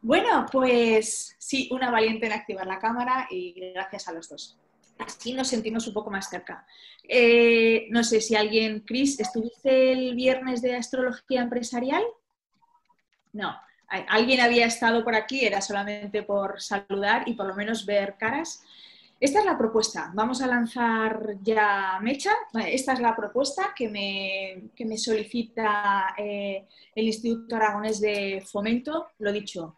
Bueno, pues sí, una valiente en activar la cámara y gracias a los dos. Así nos sentimos un poco más cerca. Eh, no sé si alguien, Cris, ¿estuviste el viernes de astrología empresarial? No, alguien había estado por aquí, era solamente por saludar y por lo menos ver caras. Esta es la propuesta. Vamos a lanzar ya mecha. Esta es la propuesta que me, me solicita eh, el Instituto Aragonés de Fomento. Lo dicho,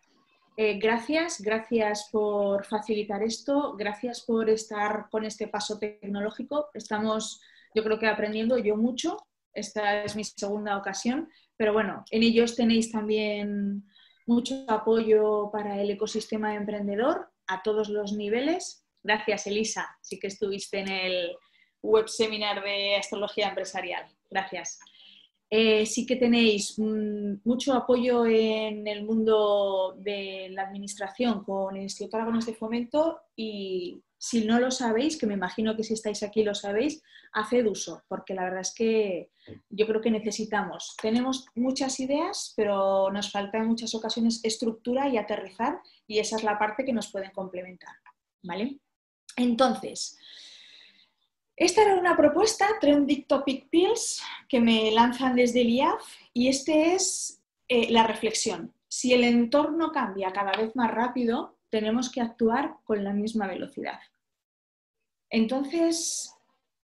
eh, gracias, gracias por facilitar esto, gracias por estar con este paso tecnológico. Estamos, yo creo que aprendiendo yo mucho. Esta es mi segunda ocasión, pero bueno, en ellos tenéis también mucho apoyo para el ecosistema emprendedor a todos los niveles. Gracias, Elisa. Sí que estuviste en el web seminar de astrología empresarial. Gracias. Eh, sí que tenéis mucho apoyo en el mundo de la administración con el Instituto Aragones de Fomento y si no lo sabéis, que me imagino que si estáis aquí lo sabéis, haced uso, porque la verdad es que yo creo que necesitamos. Tenemos muchas ideas, pero nos falta en muchas ocasiones estructura y aterrizar y esa es la parte que nos pueden complementar. ¿Vale? Entonces, esta era una propuesta, Trending Topic Pills, que me lanzan desde el IAF y este es eh, la reflexión. Si el entorno cambia cada vez más rápido, tenemos que actuar con la misma velocidad. Entonces,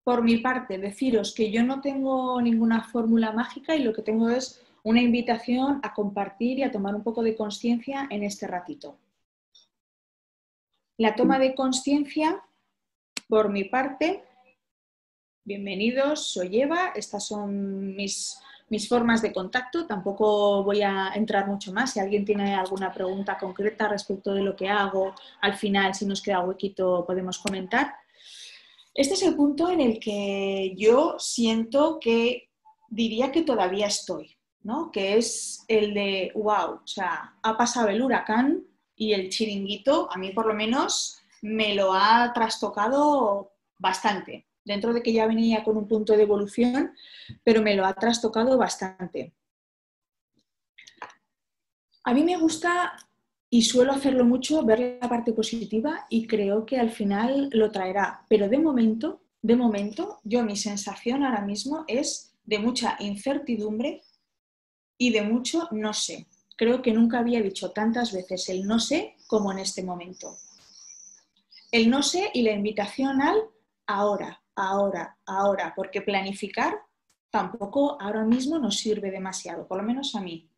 por mi parte, deciros que yo no tengo ninguna fórmula mágica y lo que tengo es una invitación a compartir y a tomar un poco de conciencia en este ratito. La toma de conciencia, por mi parte, Bienvenidos, soy Eva, estas son mis, mis formas de contacto, tampoco voy a entrar mucho más. Si alguien tiene alguna pregunta concreta respecto de lo que hago, al final, si nos queda huequito, podemos comentar. Este es el punto en el que yo siento que diría que todavía estoy, ¿no? que es el de, wow, o sea, ha pasado el huracán y el chiringuito, a mí por lo menos, me lo ha trastocado bastante dentro de que ya venía con un punto de evolución, pero me lo ha trastocado bastante. A mí me gusta y suelo hacerlo mucho, ver la parte positiva y creo que al final lo traerá, pero de momento, de momento, yo mi sensación ahora mismo es de mucha incertidumbre y de mucho no sé. Creo que nunca había dicho tantas veces el no sé como en este momento. El no sé y la invitación al ahora, ahora, ahora, porque planificar tampoco ahora mismo nos sirve demasiado, por lo menos a mí.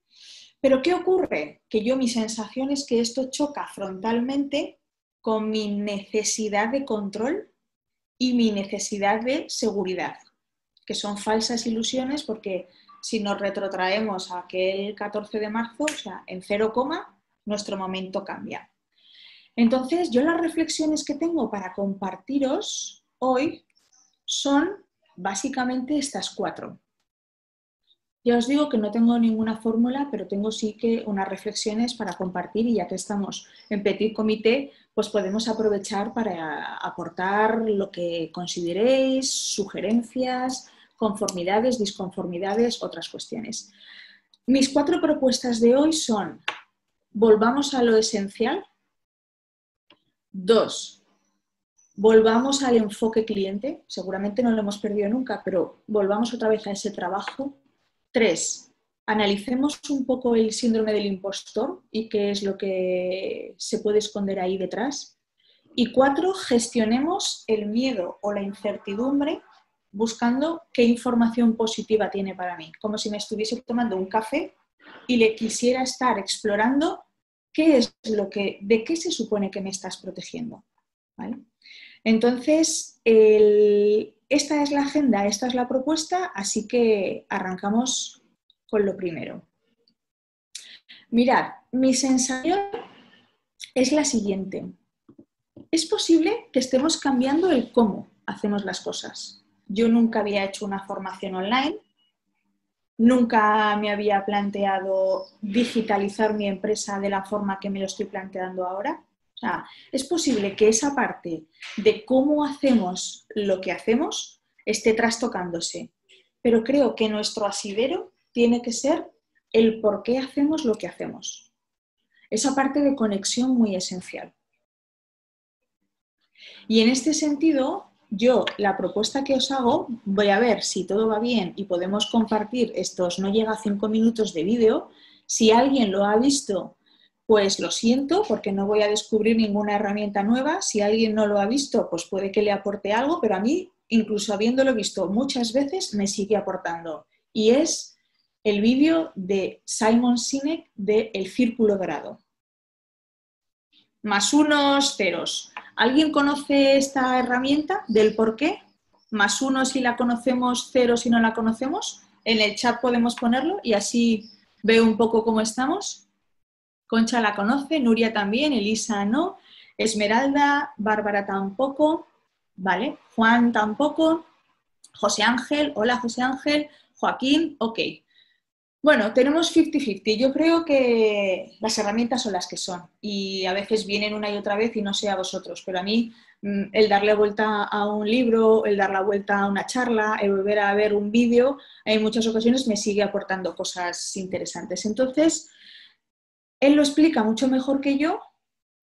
Pero ¿qué ocurre? Que yo mi sensación es que esto choca frontalmente con mi necesidad de control y mi necesidad de seguridad, que son falsas ilusiones porque si nos retrotraemos a aquel 14 de marzo, o sea, en cero coma, nuestro momento cambia. Entonces, yo las reflexiones que tengo para compartiros hoy son básicamente estas cuatro. Ya os digo que no tengo ninguna fórmula, pero tengo sí que unas reflexiones para compartir y ya que estamos en Petit Comité, pues podemos aprovechar para aportar lo que consideréis, sugerencias, conformidades, disconformidades, otras cuestiones. Mis cuatro propuestas de hoy son, volvamos a lo esencial. Dos, volvamos al enfoque cliente, seguramente no lo hemos perdido nunca, pero volvamos otra vez a ese trabajo. Tres, analicemos un poco el síndrome del impostor y qué es lo que se puede esconder ahí detrás. Y cuatro, gestionemos el miedo o la incertidumbre buscando qué información positiva tiene para mí, como si me estuviese tomando un café y le quisiera estar explorando qué es lo que, de qué se supone que me estás protegiendo. ¿vale? Entonces, esta es la agenda, esta es la propuesta, así que arrancamos con lo primero. Mirad, mi sensación es la siguiente. Es posible que estemos cambiando el cómo hacemos las cosas. Yo nunca había hecho una formación online, nunca me había planteado digitalizar mi empresa de la forma que me lo estoy planteando ahora es posible que esa parte de cómo hacemos lo que hacemos esté trastocándose, pero creo que nuestro asidero tiene que ser el por qué hacemos lo que hacemos. esa parte de conexión muy esencial. Y en este sentido, yo la propuesta que os hago, voy a ver si todo va bien y podemos compartir estos, no llega a cinco minutos de vídeo. Si alguien lo ha visto, pues lo siento porque no voy a descubrir ninguna herramienta nueva. Si alguien no lo ha visto, pues puede que le aporte algo, pero a mí, incluso habiéndolo visto muchas veces, me sigue aportando. Y es el vídeo de Simon Sinek de El Círculo Dorado. Más unos ceros. ¿Alguien conoce esta herramienta del por qué? Más uno si la conocemos, cero si no la conocemos. En el chat podemos ponerlo y así veo un poco cómo estamos. Concha la conoce, Nuria también, Elisa no, Esmeralda, Bárbara tampoco, ¿vale? Juan tampoco, José Ángel, hola José Ángel, Joaquín, ok. Bueno, tenemos 50-50. Yo creo que las herramientas son las que son y a veces vienen una y otra vez y no sé a vosotros, pero a mí mm, el darle vuelta a un libro, el dar la vuelta a una charla, el volver a ver un vídeo, en muchas ocasiones me sigue aportando cosas interesantes. Entonces, él lo explica mucho mejor que yo.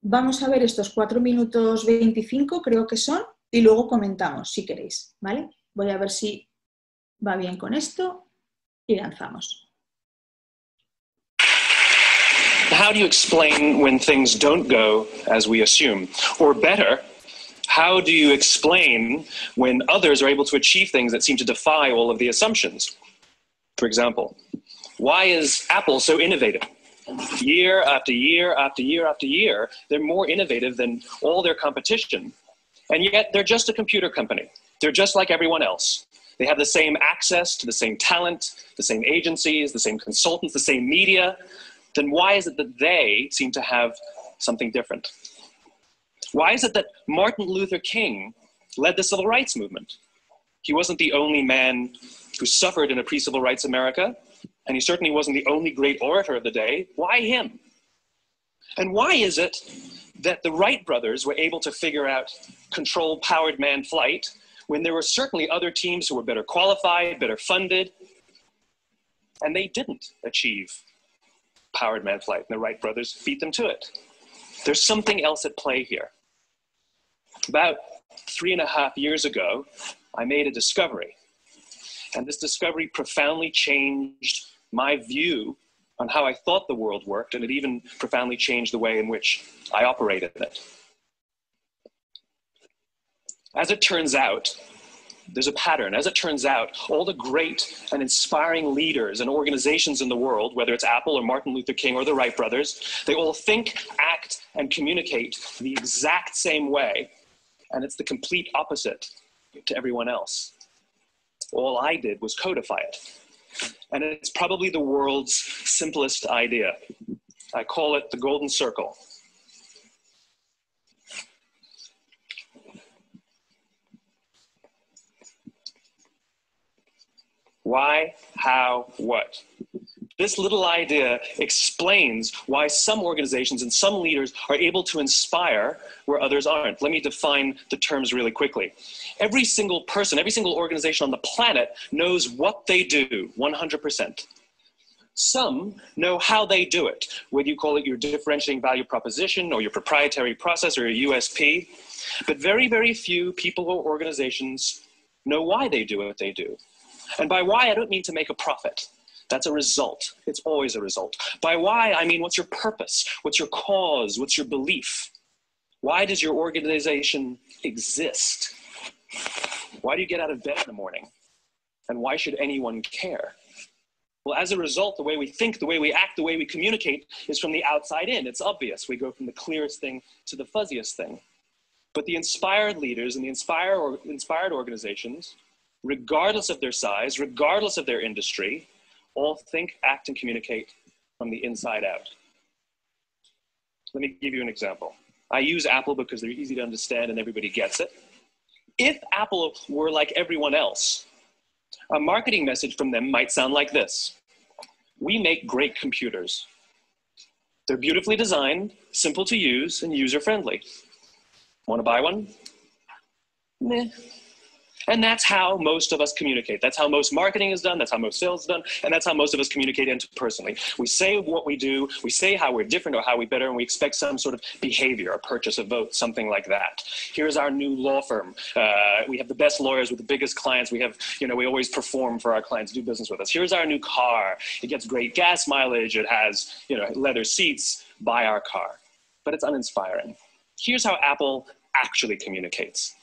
Vamos a ver estos 4 minutos 25, creo que son, y luego comentamos si queréis, ¿vale? Voy a ver si va bien con esto y lanzamos. how do you explain when things don't go as we assume? Or better, how do you explain when others are able to achieve things that seem to defy all of the assumptions? For example, why is Apple so innovative? Year after year after year after year, they're more innovative than all their competition. And yet they're just a computer company. They're just like everyone else. They have the same access to the same talent, the same agencies, the same consultants, the same media, then why is it that they seem to have something different? Why is it that Martin Luther King led the civil rights movement? He wasn't the only man who suffered in a pre civil rights America, and he certainly wasn't the only great orator of the day. Why him? And why is it that the Wright brothers were able to figure out controlled powered man flight when there were certainly other teams who were better qualified, better funded, and they didn't achieve powered man flight, and the Wright brothers beat them to it. There's something else at play here. About three and a half years ago, I made a discovery. And this discovery profoundly changed my view on how I thought the world worked, and it even profoundly changed the way in which I operated it. As it turns out, there's a pattern. As it turns out, all the great and inspiring leaders and organizations in the world, whether it's Apple or Martin Luther King or the Wright brothers, they all think, act, and communicate the exact same way. And it's the complete opposite to everyone else. All I did was codify it. And it's probably the world's simplest idea. I call it the golden circle. Why, how, what? This little idea explains why some organizations and some leaders are able to inspire where others aren't. Let me define the terms really quickly. Every single person, every single organization on the planet knows what they do 100%. Some know how they do it, whether you call it your differentiating value proposition or your proprietary process or your USP. But very, very few people or organizations know why they do what they do. And by why, I don't mean to make a profit. That's a result. It's always a result. By why, I mean what's your purpose? What's your cause? What's your belief? Why does your organization exist? Why do you get out of bed in the morning? And why should anyone care? Well, as a result, the way we think, the way we act, the way we communicate is from the outside in. It's obvious. We go from the clearest thing to the fuzziest thing. But the inspired leaders and the inspired, or, inspired organizations regardless of their size, regardless of their industry, all think, act, and communicate from the inside out. Let me give you an example. I use Apple because they're easy to understand and everybody gets it. If Apple were like everyone else, a marketing message from them might sound like this We make great computers. They're beautifully designed, simple to use, and user friendly. Want to buy one? Meh. And that's how most of us communicate. That's how most marketing is done. That's how most sales is done. And that's how most of us communicate interpersonally. We say what we do, we say how we're different or how we better, and we expect some sort of behavior, a purchase, a vote, something like that. Here's our new law firm. Uh, we have the best lawyers with the biggest clients. We have, you know, we always perform for our clients, do business with us. Here's our new car. It gets great gas mileage. It has, you know, leather seats. Buy our car. But it's uninspiring. Here's how Apple actually communicates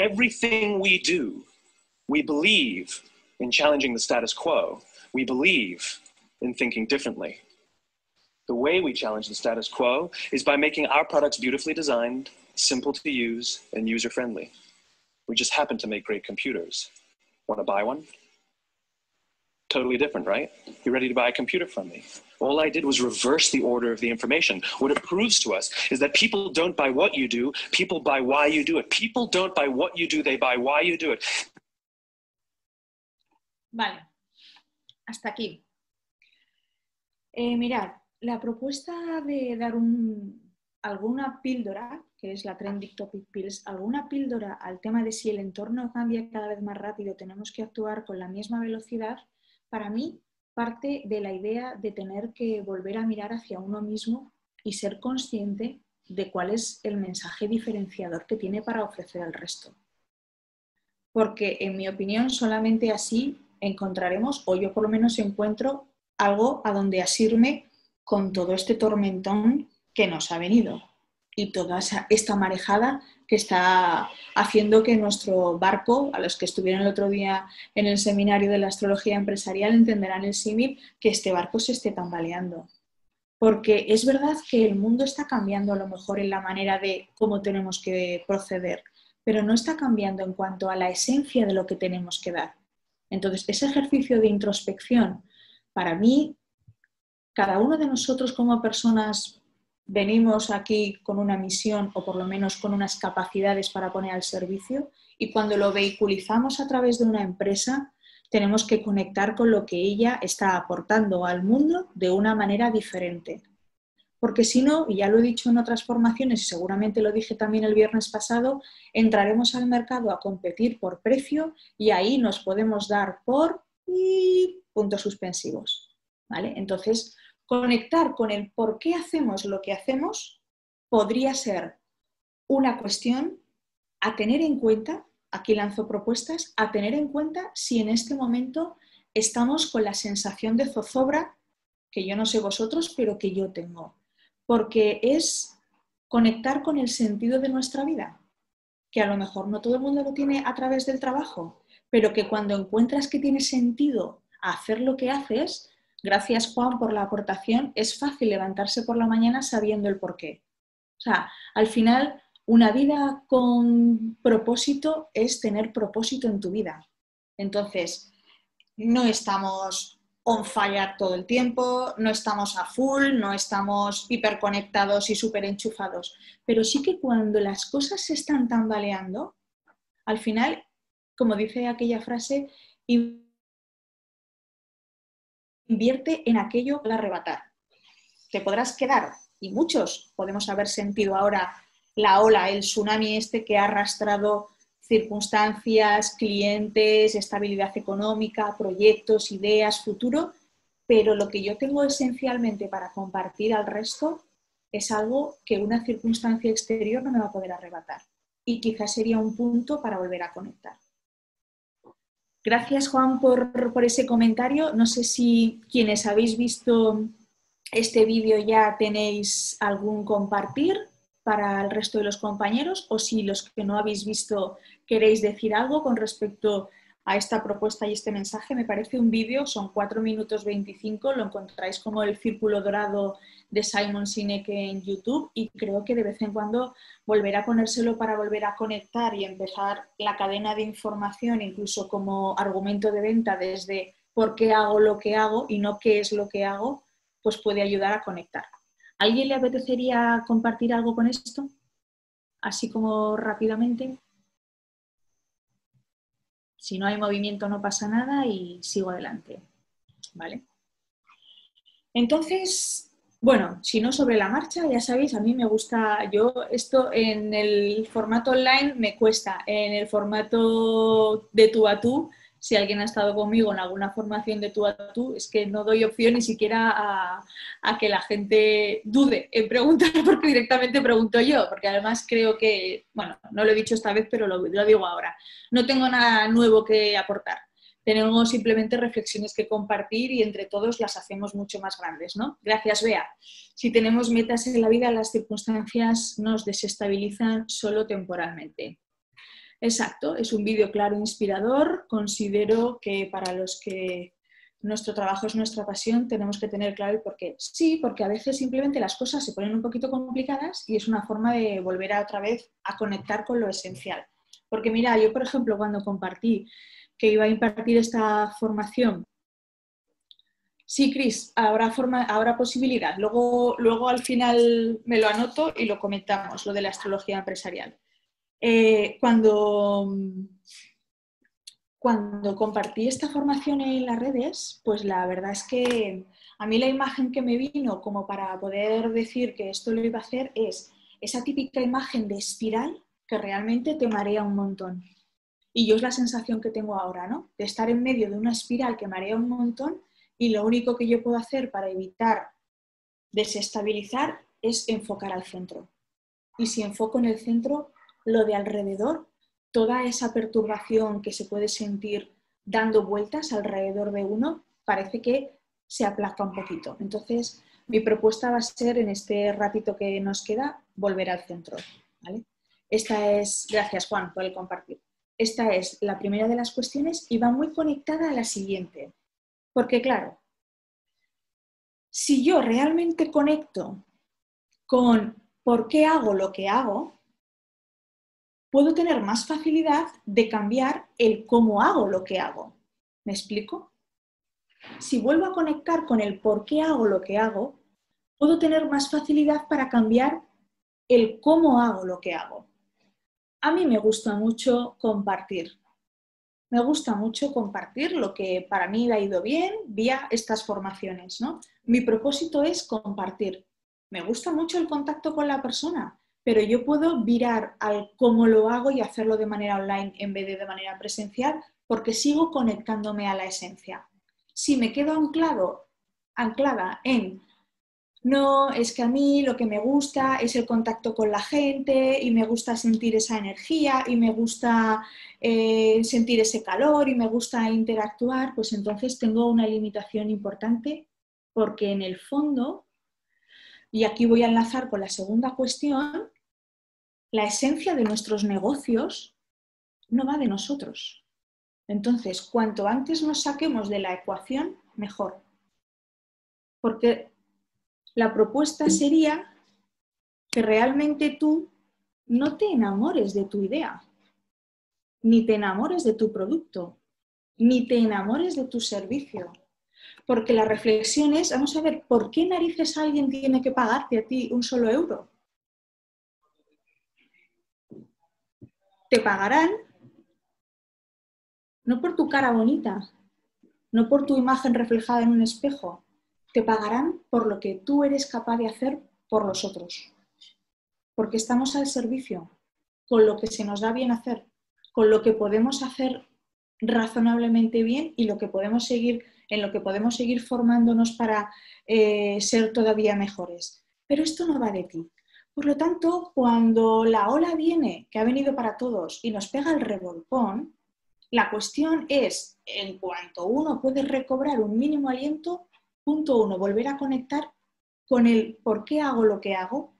everything we do, we believe in challenging the status quo. We believe in thinking differently. The way we challenge the status quo is by making our products beautifully designed, simple to use, and user friendly. We just happen to make great computers. Want to buy one? Totally different, right? You ready to buy a computer from me? All I did was reverse the order of the information. What it proves to us is that people don't buy what you do, people buy why you do it. People don't buy what you do, they buy why you do it. Vale, hasta aquí. Eh, mirad, la propuesta de dar un, alguna píldora, que es la Trending Topic Pills, alguna píldora al tema de si el entorno cambia cada vez más rápido, tenemos que actuar con la misma velocidad, para mí parte de la idea de tener que volver a mirar hacia uno mismo y ser consciente de cuál es el mensaje diferenciador que tiene para ofrecer al resto. Porque, en mi opinión, solamente así encontraremos, o yo por lo menos encuentro, algo a donde asirme con todo este tormentón que nos ha venido y toda esta marejada que está haciendo que nuestro barco, a los que estuvieron el otro día en el seminario de la astrología empresarial, entenderán el símil, que este barco se esté tambaleando. Porque es verdad que el mundo está cambiando a lo mejor en la manera de cómo tenemos que proceder, pero no está cambiando en cuanto a la esencia de lo que tenemos que dar. Entonces, ese ejercicio de introspección, para mí, cada uno de nosotros como personas venimos aquí con una misión o por lo menos con unas capacidades para poner al servicio y cuando lo vehiculizamos a través de una empresa tenemos que conectar con lo que ella está aportando al mundo de una manera diferente. Porque si no, y ya lo he dicho en otras formaciones seguramente lo dije también el viernes pasado, entraremos al mercado a competir por precio y ahí nos podemos dar por y puntos suspensivos. ¿vale? Entonces, conectar con el por qué hacemos lo que hacemos podría ser una cuestión a tener en cuenta, aquí lanzo propuestas, a tener en cuenta si en este momento estamos con la sensación de zozobra, que yo no sé vosotros, pero que yo tengo, porque es conectar con el sentido de nuestra vida, que a lo mejor no todo el mundo lo tiene a través del trabajo, pero que cuando encuentras que tiene sentido hacer lo que haces, Gracias Juan por la aportación. Es fácil levantarse por la mañana sabiendo el por qué. O sea, al final, una vida con propósito es tener propósito en tu vida. Entonces, no estamos on fire todo el tiempo, no estamos a full, no estamos hiperconectados y súper enchufados, pero sí que cuando las cosas se están tambaleando, al final, como dice aquella frase, invierte en aquello que arrebatar. Te podrás quedar, y muchos podemos haber sentido ahora la ola, el tsunami este que ha arrastrado circunstancias, clientes, estabilidad económica, proyectos, ideas, futuro, pero lo que yo tengo esencialmente para compartir al resto es algo que una circunstancia exterior no me va a poder arrebatar. Y quizás sería un punto para volver a conectar. Gracias, Juan, por, ese comentario. No sé si quienes habéis visto este vídeo ya tenéis algún compartir para el resto de los compañeros o si los que no habéis visto queréis decir algo con respecto a esta propuesta y este mensaje. Me parece un vídeo, son 4 minutos 25, lo encontráis como el círculo dorado de Simon Sinek en YouTube y creo que de vez en cuando volver a ponérselo para volver a conectar y empezar la cadena de información, incluso como argumento de venta desde por qué hago lo que hago y no qué es lo que hago, pues puede ayudar a conectar. ¿Alguien le apetecería compartir algo con esto? Así como rápidamente. Si no hay movimiento no pasa nada y sigo adelante. ¿Vale? Entonces, Bueno, si no sobre la marcha, ya sabéis, a mí me gusta, yo esto en el formato online me cuesta, en el formato de tú a tú, si alguien ha estado conmigo en alguna formación de tú a tú, es que no doy opción ni siquiera a, que la gente dude en preguntar, porque directamente pregunto yo, porque además creo que, bueno, no lo he dicho esta vez, pero lo digo ahora, no tengo nada nuevo que aportar tenemos simplemente reflexiones que compartir y entre todos las hacemos mucho más grandes, ¿no? Gracias, Bea. Si tenemos metas en la vida, las circunstancias nos desestabilizan solo temporalmente. Exacto, es un vídeo claro, inspirador. Considero que para los que nuestro trabajo es nuestra pasión, tenemos que tener claro el por qué. Sí, porque a veces simplemente las cosas se ponen un poquito complicadas y es una forma de volver a otra vez a conectar con lo esencial. Porque mira, yo por ejemplo cuando compartí que iba a impartir esta formación. Sí, Cris, habrá, forma, habrá posibilidad. Luego, luego al final me lo anoto y lo comentamos, lo de la astrología empresarial. Eh, cuando, cuando compartí esta formación en las redes, pues la verdad es que a mí la imagen que me vino como para poder decir que esto lo iba a hacer es esa típica imagen de espiral que realmente te marea un montón. Y yo es la sensación que tengo ahora, ¿no? De estar en medio de una espiral que marea un montón y lo único que yo puedo hacer para evitar desestabilizar es enfocar al centro. Y si enfoco en el centro, lo de alrededor, toda esa perturbación que se puede sentir dando vueltas alrededor de uno, parece que se aplaca un poquito. Entonces, mi propuesta va a ser en este ratito que nos queda, volver al centro. Esta es, gracias Juan por el compartir. Esta es la primera de las cuestiones y va muy conectada a la siguiente. Porque claro, si yo realmente conecto con por qué hago lo que hago, puedo tener más facilidad de cambiar el cómo hago lo que hago. ¿Me explico? Si vuelvo a conectar con el por qué hago lo que hago, puedo tener más facilidad para cambiar el cómo hago lo que hago a mí me gusta mucho compartir. Me gusta mucho compartir lo que para mí ha ido bien vía estas formaciones. ¿no? Mi propósito es compartir. Me gusta mucho el contacto con la persona, pero yo puedo virar al cómo lo hago y hacerlo de manera online en vez de de manera presencial porque sigo conectándome a la esencia. Si me quedo anclado, anclada en no, es que a mí lo que me gusta es el contacto con la gente y me gusta sentir esa energía y me gusta eh, sentir ese calor y me gusta interactuar, pues entonces tengo una limitación importante porque en el fondo, y aquí voy a enlazar con la segunda cuestión, la esencia de nuestros negocios no va de nosotros. Entonces, cuanto antes nos saquemos de la ecuación, mejor. Porque la propuesta sería que realmente tú no te enamores de tu idea, ni te enamores de tu producto, ni te enamores de tu servicio. Porque la reflexión es, vamos a ver, ¿por qué narices alguien tiene que pagarte a ti un solo euro? Te pagarán no por tu cara bonita, no por tu imagen reflejada en un espejo, te pagarán por lo que tú eres capaz de hacer por los otros. Porque estamos al servicio, con lo que se nos da bien hacer, con lo que podemos hacer razonablemente bien y lo que podemos seguir, en lo que podemos seguir formándonos para eh, ser todavía mejores. Pero esto no va de ti. Por lo tanto, cuando la ola viene, que ha venido para todos, y nos pega el revolcón, la cuestión es, en cuanto uno puede recobrar un mínimo aliento, Punto uno, volver a conectar con el por qué hago lo que hago.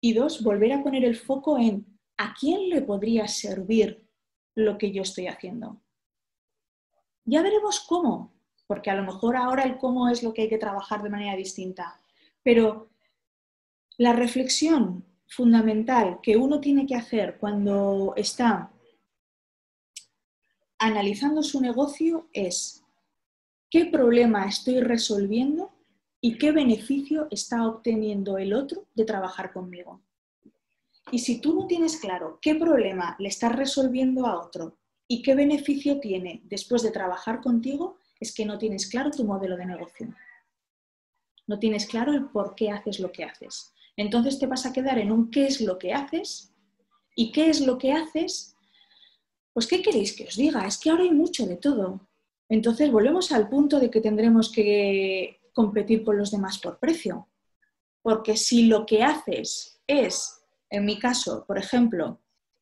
Y dos, volver a poner el foco en a quién le podría servir lo que yo estoy haciendo. Ya veremos cómo, porque a lo mejor ahora el cómo es lo que hay que trabajar de manera distinta. Pero la reflexión fundamental que uno tiene que hacer cuando está analizando su negocio es qué problema estoy resolviendo y qué beneficio está obteniendo el otro de trabajar conmigo. Y si tú no tienes claro qué problema le estás resolviendo a otro y qué beneficio tiene después de trabajar contigo, es que no tienes claro tu modelo de negocio. no tienes claro el por qué haces lo que haces. Entonces te vas a quedar en un qué es lo que haces y qué es lo que haces. Pues ¿qué queréis que os diga? Es que ahora hay mucho de todo. Entonces volvemos al punto de que tendremos que competir con los demás por precio. Porque si lo que haces es, en mi caso, por ejemplo,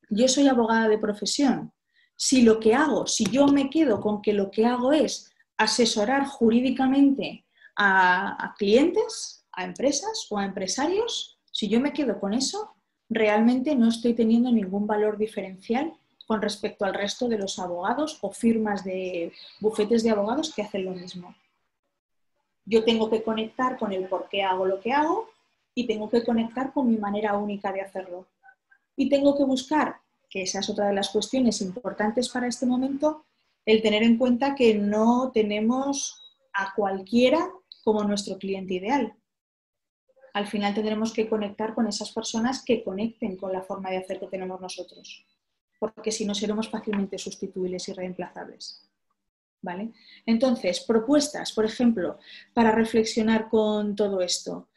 yo soy abogada de profesión, si lo que hago, si yo me quedo con que lo que hago es asesorar jurídicamente a, clientes, a empresas o a empresarios, si yo me quedo con eso, realmente no estoy teniendo ningún valor diferencial con respecto al resto de los abogados o firmas de bufetes de abogados que hacen lo mismo. Yo tengo que conectar con el por qué hago lo que hago y tengo que conectar con mi manera única de hacerlo. Y tengo que buscar, que esa es otra de las cuestiones importantes para este momento, el tener en cuenta que no tenemos a cualquiera como nuestro cliente ideal. Al final tendremos que conectar con esas personas que conecten con la forma de hacer que tenemos nosotros, porque si no seremos fácilmente sustituibles y reemplazables. ¿Vale? Entonces, propuestas, por ejemplo, para reflexionar con todo esto.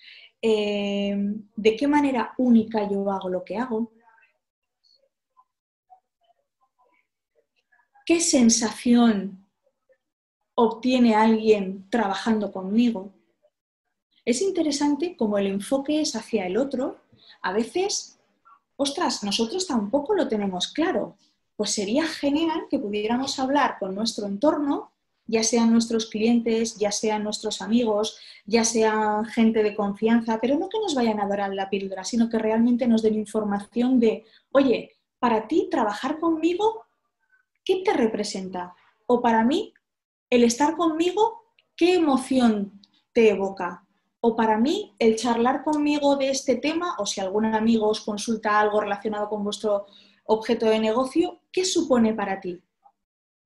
Eh, ¿De qué manera única yo hago lo que hago? ¿Qué sensación obtiene alguien trabajando conmigo. Es interesante como el enfoque es hacia el otro. A veces, ostras, nosotros tampoco lo tenemos claro. Pues sería genial que pudiéramos hablar con nuestro entorno, ya sean nuestros clientes, ya sean nuestros amigos, ya sean gente de confianza, pero no que nos vayan a dar la píldora, sino que realmente nos den información de, oye, para ti trabajar conmigo, ¿qué te representa? O para mí, el estar conmigo, ¿qué emoción te evoca? O para mí, el charlar conmigo de este tema, o si algún amigo os consulta algo relacionado con vuestro objeto de negocio, ¿qué supone para ti?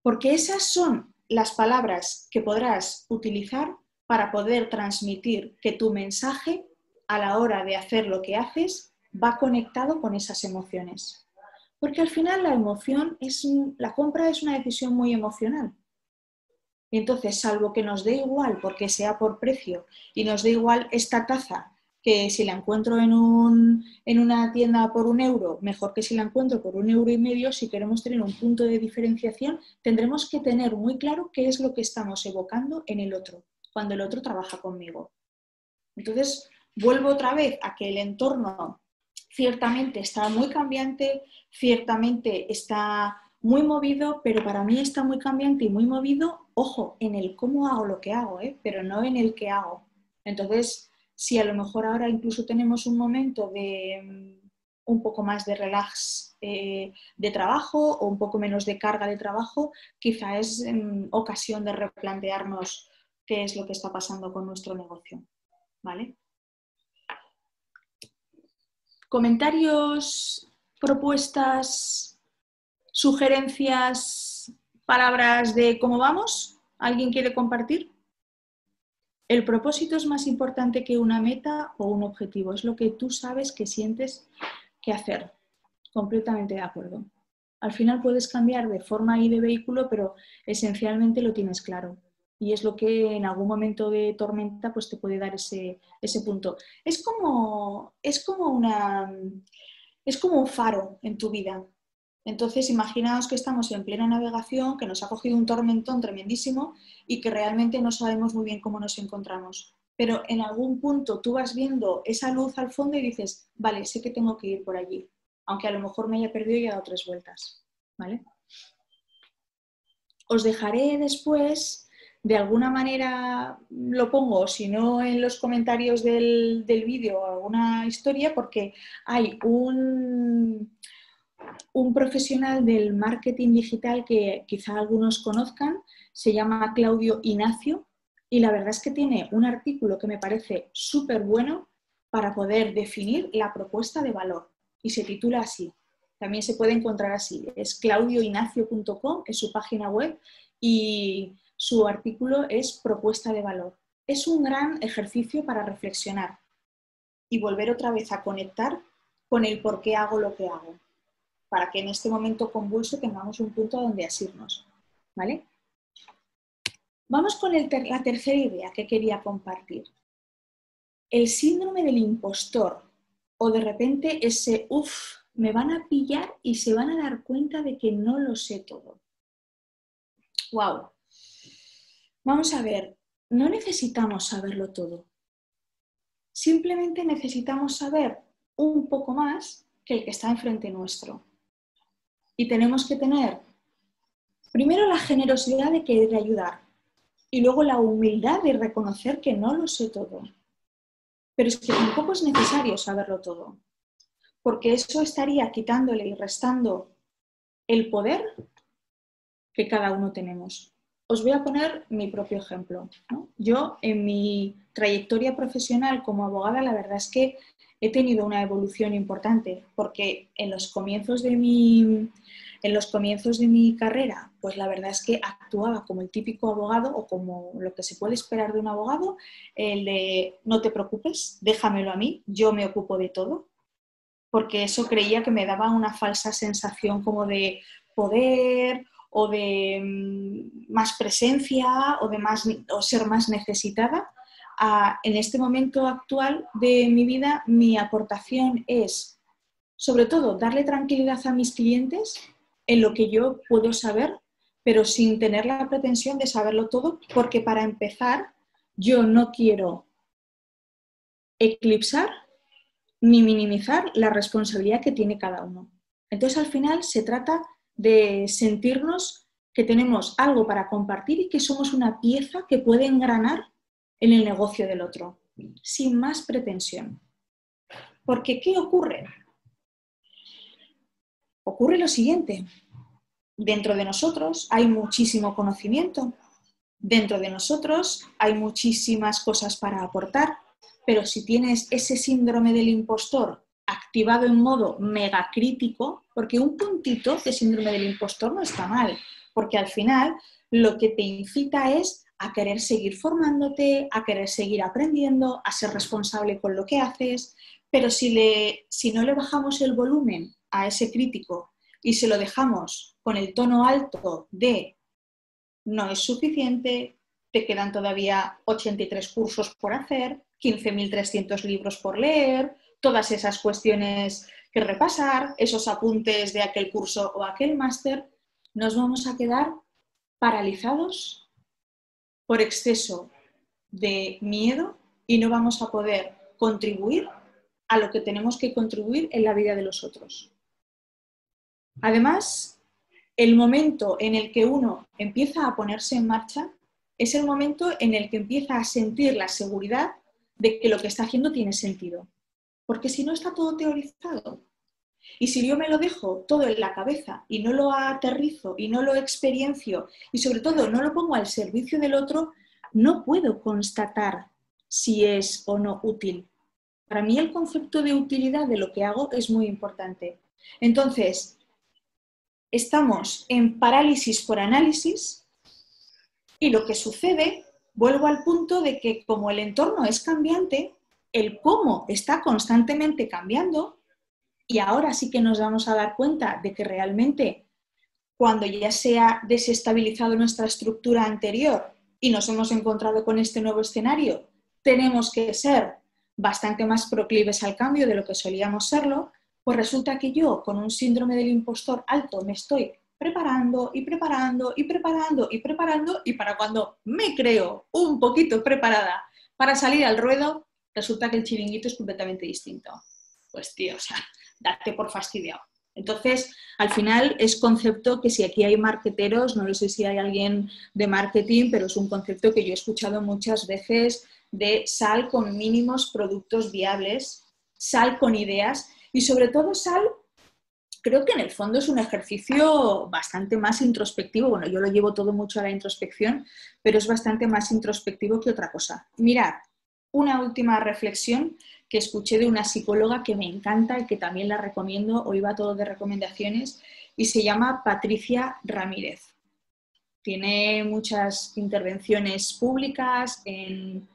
Porque esas son las palabras que podrás utilizar para poder transmitir que tu mensaje a la hora de hacer lo que haces va conectado con esas emociones. Porque al final la emoción es, la compra es una decisión muy emocional. Y entonces, salvo que nos dé igual, porque sea por precio, y nos dé igual esta taza, que si la encuentro en, un, en una tienda por un euro, mejor que si la encuentro por un euro y medio, si queremos tener un punto de diferenciación, tendremos que tener muy claro qué es lo que estamos evocando en el otro, cuando el otro trabaja conmigo. Entonces, vuelvo otra vez a que el entorno ciertamente está muy cambiante, ciertamente está muy movido, pero para mí está muy cambiante y muy movido, ojo, en el cómo hago lo que hago, ¿eh? pero no en el qué hago. Entonces, si a lo mejor ahora incluso tenemos un momento de mm, un poco más de relax eh, de trabajo o un poco menos de carga de trabajo, quizá es ocasión de replantearnos qué es lo que está pasando con nuestro negocio. ¿Vale? Comentarios, propuestas, sugerencias, palabras de cómo vamos? ¿Alguien quiere compartir? El propósito es más importante que una meta o un objetivo, es lo que tú sabes que sientes que hacer. Completamente de acuerdo. Al final puedes cambiar de forma y de vehículo, pero esencialmente lo tienes claro. Y es lo que en algún momento de tormenta pues te puede dar ese, ese punto. Es como, es como una es como un faro en tu vida. Entonces, imaginaos que estamos en plena navegación, que nos ha cogido un tormentón tremendísimo y que realmente no sabemos muy bien cómo nos encontramos. Pero en algún punto tú vas viendo esa luz al fondo y dices, vale, sé que tengo que ir por allí, aunque a lo mejor me haya perdido y he dado tres vueltas. ¿vale? Os dejaré después, de alguna manera lo pongo, si no en los comentarios del, del vídeo, alguna historia, porque hay un un profesional del marketing digital que quizá algunos conozcan, se llama Claudio Ignacio y la verdad es que tiene un artículo que me parece súper bueno para poder definir la propuesta de valor y se titula así. También se puede encontrar así. Es claudioignacio.com, es su página web y su artículo es propuesta de valor. Es un gran ejercicio para reflexionar y volver otra vez a conectar con el por qué hago lo que hago para que en este momento convulso tengamos un punto donde asirnos. ¿vale? Vamos con la tercera idea que quería compartir. el síndrome del impostor o de repente ese, uff, me van a pillar y se van a dar cuenta de que no lo sé todo. ¡Wow! Vamos a ver, no necesitamos saberlo todo. Simplemente necesitamos saber un poco más que el que está enfrente nuestro. Y tenemos que tener primero la generosidad de querer ayudar y luego la humildad de reconocer que no lo sé todo. Pero es que tampoco es necesario saberlo todo, porque eso estaría quitándole y restando el poder que cada uno tenemos. Os voy a poner mi propio ejemplo. Yo en mi trayectoria profesional como abogada, la verdad es que he tenido una evolución importante, porque en los comienzos de mi, en los comienzos de mi carrera, pues la verdad es que actuaba como el típico abogado o como lo que se puede esperar de un abogado, el de no te preocupes, déjamelo a mí, yo me ocupo de todo, porque eso creía que me daba una falsa sensación como de poder o de mm, más presencia o de más, o ser más necesitada en este momento actual de mi vida, mi aportación es, sobre todo, darle tranquilidad a mis clientes en lo que yo puedo saber, pero sin tener la pretensión de saberlo todo, porque para empezar, yo no quiero eclipsar ni minimizar la responsabilidad que tiene cada uno. Entonces, al final, se trata de sentirnos que tenemos algo para compartir y que somos una pieza que puede engranar en el negocio del otro, sin más pretensión. Porque, ¿qué ocurre? Ocurre lo siguiente. Dentro de nosotros hay muchísimo conocimiento, dentro de nosotros hay muchísimas cosas para aportar, pero si tienes ese síndrome del impostor activado en modo mega crítico, porque un puntito de síndrome del impostor no está mal, porque al final lo que te incita es a querer seguir formándote, a querer seguir aprendiendo, a ser responsable con lo que haces, pero si, le, si no le bajamos el volumen a ese crítico y se lo dejamos con el tono alto de no es suficiente, te quedan todavía 83 cursos por hacer, 15.300 libros por leer, todas esas cuestiones que repasar, esos apuntes de aquel curso o aquel máster, nos vamos a quedar paralizados por exceso de miedo y no vamos a poder contribuir a lo que tenemos que contribuir en la vida de los otros. Además, el momento en el que uno empieza a ponerse en marcha es el momento en el que empieza a sentir la seguridad de que lo que está haciendo tiene sentido. Porque si no está todo teorizado, y si yo me lo dejo todo en la cabeza y no lo aterrizo y no lo experiencio y sobre todo no lo pongo al servicio del otro, no puedo constatar si es o no útil. Para mí el concepto de utilidad de lo que hago es muy importante. Entonces, estamos en parálisis por análisis y lo que sucede, vuelvo al punto de que como el entorno es cambiante, el cómo está constantemente cambiando, y ahora sí que nos vamos a dar cuenta de que realmente cuando ya se ha desestabilizado nuestra estructura anterior y nos hemos encontrado con este nuevo escenario, tenemos que ser bastante más proclives al cambio de lo que solíamos serlo, pues resulta que yo con un síndrome del impostor alto me estoy preparando y preparando y preparando y preparando y para cuando me creo un poquito preparada para salir al ruedo, resulta que el chiringuito es completamente distinto. Pues tío, o sea, date por fastidiado. Entonces, al final es concepto que si aquí hay marketeros, no lo sé si hay alguien de marketing, pero es un concepto que yo he escuchado muchas veces de sal con mínimos productos viables, sal con ideas y sobre todo sal, creo que en el fondo es un ejercicio bastante más introspectivo. Bueno, yo lo llevo todo mucho a la introspección, pero es bastante más introspectivo que otra cosa. Mirad, una última reflexión que escuché de una psicóloga que me encanta y que también la recomiendo, hoy va todo de recomendaciones, y se llama Patricia Ramírez. Tiene muchas intervenciones públicas en,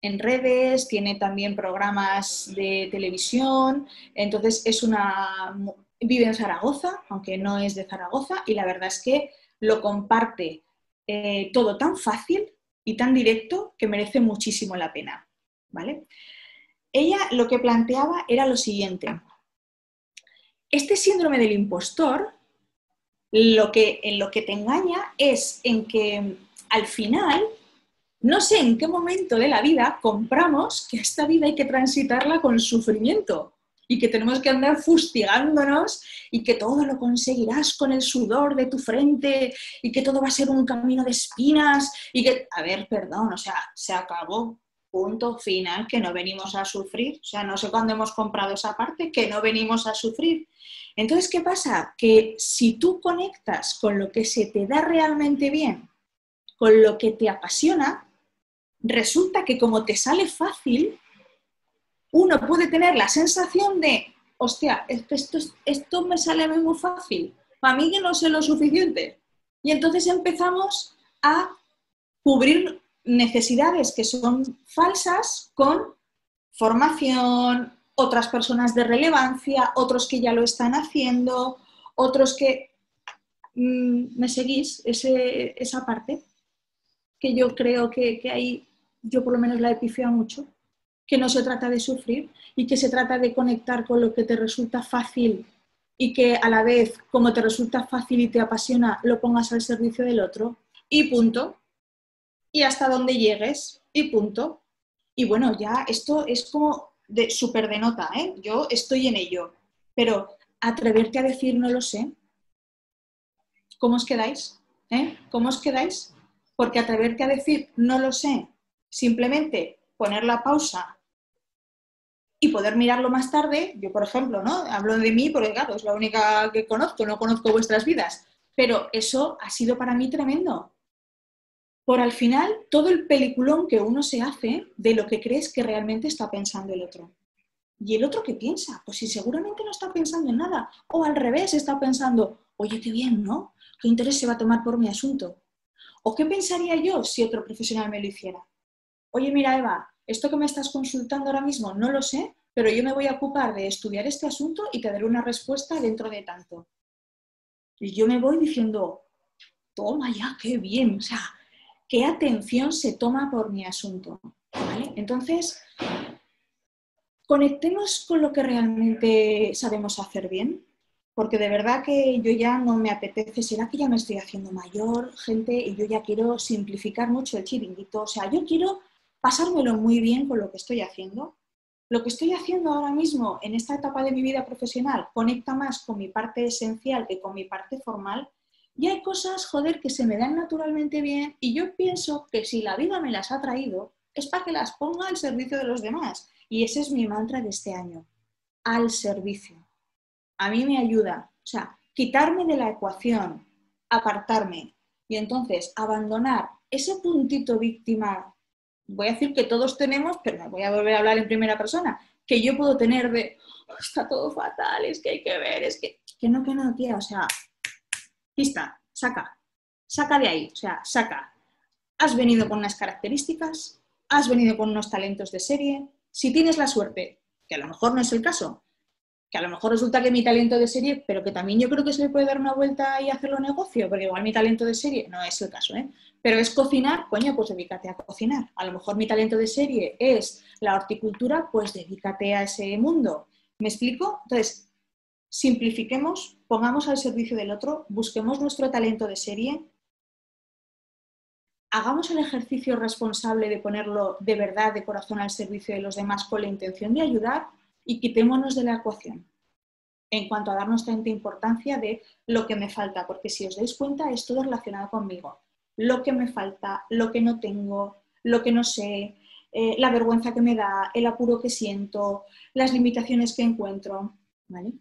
en redes, tiene también programas de televisión, entonces es una... vive en Zaragoza, aunque no es de Zaragoza, y la verdad es que lo comparte eh, todo tan fácil y tan directo que merece muchísimo la pena. ¿Vale? ella lo que planteaba era lo siguiente. Este síndrome del impostor, lo que, en lo que te engaña es en que al final, no sé en qué momento de la vida compramos que esta vida hay que transitarla con sufrimiento y que tenemos que andar fustigándonos y que todo lo conseguirás con el sudor de tu frente y que todo va a ser un camino de espinas y que, a ver, perdón, o sea, se acabó, punto final, que no venimos a sufrir, o sea, no sé cuándo hemos comprado esa parte, que no venimos a sufrir. Entonces, ¿qué pasa? Que si tú conectas con lo que se te da realmente bien, con lo que te apasiona, resulta que como te sale fácil, uno puede tener la sensación de, hostia, esto, esto me sale muy fácil, para mí que no sé lo suficiente. Y entonces empezamos a cubrir necesidades que son falsas con formación, otras personas de relevancia, otros que ya lo están haciendo, otros que... Mm, ¿Me seguís esa parte? Que yo creo que, que ahí yo por lo menos la he mucho que no se trata de sufrir y que se trata de conectar con lo que te resulta fácil y que a la vez, como te resulta fácil y te apasiona, lo pongas al servicio del otro y punto. Y hasta donde llegues y punto. Y bueno, ya esto es como de súper de nota, ¿eh? Yo estoy en ello. Pero atreverte a decir no lo sé. ¿Cómo os quedáis? ¿Eh? ¿Cómo os quedáis? Porque atreverte a decir no lo sé, simplemente poner la pausa y poder mirarlo más tarde. Yo, por ejemplo, ¿no? Hablo de mí porque, claro, es la única que conozco, no conozco vuestras vidas, pero eso ha sido para mí tremendo. Por al final, todo el peliculón que uno se hace de lo que crees que realmente está pensando el otro. ¿Y el otro qué piensa? Pues si seguramente no está pensando en nada. O al revés, está pensando, oye, qué bien, ¿no? ¿Qué interés se va a tomar por mi asunto? ¿O qué pensaría yo si otro profesional me lo hiciera? Oye, mira, Eva, esto que me estás consultando ahora mismo no lo sé, pero yo me voy a ocupar de estudiar este asunto y te daré una respuesta dentro de tanto. Y yo me voy diciendo, toma ya, qué bien, o sea, qué atención se toma por mi asunto. Entonces, conectemos con lo que realmente sabemos hacer bien, porque de verdad que yo ya no me apetece, será que ya me estoy haciendo mayor, gente, y yo ya quiero simplificar mucho el chiringuito, o sea, yo quiero pasármelo muy bien con lo que estoy haciendo. Lo que estoy haciendo ahora mismo en esta etapa de mi vida profesional conecta más con mi parte esencial que con mi parte formal. Y hay cosas, joder, que se me dan naturalmente bien y yo pienso que si la vida me las ha traído es para que las ponga al servicio de los demás. Y ese es mi mantra de este año, al servicio. A mí me ayuda, o sea, quitarme de la ecuación, apartarme y entonces abandonar ese puntito víctima voy a decir que todos tenemos, pero me voy a volver a hablar en primera persona, que yo puedo tener de, oh, está todo fatal, es que hay que ver, es que, que no, que no, tía, o sea, está, saca, saca de ahí, o sea, saca. Has venido con unas características, has venido con unos talentos de serie, si tienes la suerte, que a lo mejor no es el caso, que a lo mejor resulta que mi talento de serie, pero que también yo creo que se le puede dar una vuelta y hacerlo negocio, porque igual mi talento de serie no es el caso, ¿eh? Pero es cocinar, coño, pues dedícate a cocinar. A lo mejor mi talento de serie es la horticultura, pues dedícate a ese mundo. ¿Me explico? Entonces, simplifiquemos, pongamos al servicio del otro, busquemos nuestro talento de serie, hagamos el ejercicio responsable de ponerlo de verdad, de corazón al servicio de los demás con la intención de ayudar y quitémonos de la ecuación en cuanto a darnos tanta importancia de lo que me falta, porque si os dais cuenta es todo relacionado conmigo lo que me falta, lo que no tengo, lo que no sé, eh, la vergüenza que me da, el apuro que siento, las limitaciones que encuentro. ¿vale?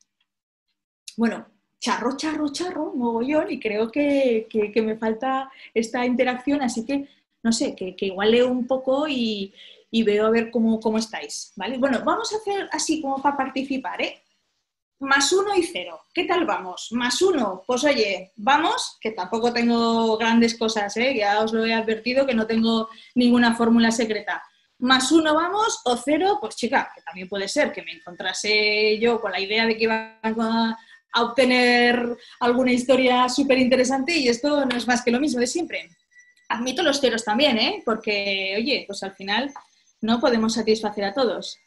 Bueno, charro, charro, charro, mogollón, y creo que, me falta esta interacción, así que, no sé, que, igual leo un poco y, veo a ver cómo, cómo estáis. ¿vale? Bueno, vamos a hacer así como para participar, ¿eh? más uno y cero. ¿Qué tal vamos? Más uno, pues oye, vamos, que tampoco tengo grandes cosas, ¿eh? ya os lo he advertido que no tengo ninguna fórmula secreta. Más uno vamos o cero, pues chica, que también puede ser que me encontrase yo con la idea de que iba a, obtener alguna historia súper interesante y esto no es más que lo mismo de siempre. Admito los ceros también, ¿eh? porque oye, pues al final no podemos satisfacer a todos.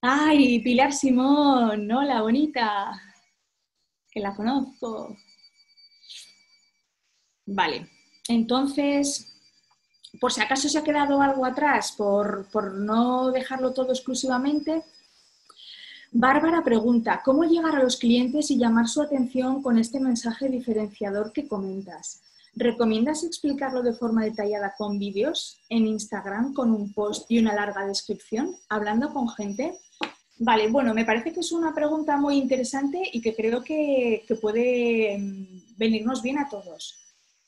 Ay, Pilar Simón, hola, bonita, que la conozco. Vale, entonces, por si acaso se ha quedado algo atrás, por, por no dejarlo todo exclusivamente, Bárbara pregunta, ¿cómo llegar a los clientes y llamar su atención con este mensaje diferenciador que comentas? ¿Recomiendas explicarlo de forma detallada con vídeos en Instagram con un post y una larga descripción, hablando con gente? Vale, bueno, me parece que es una pregunta muy interesante y que creo que, que puede mm, venirnos bien a todos.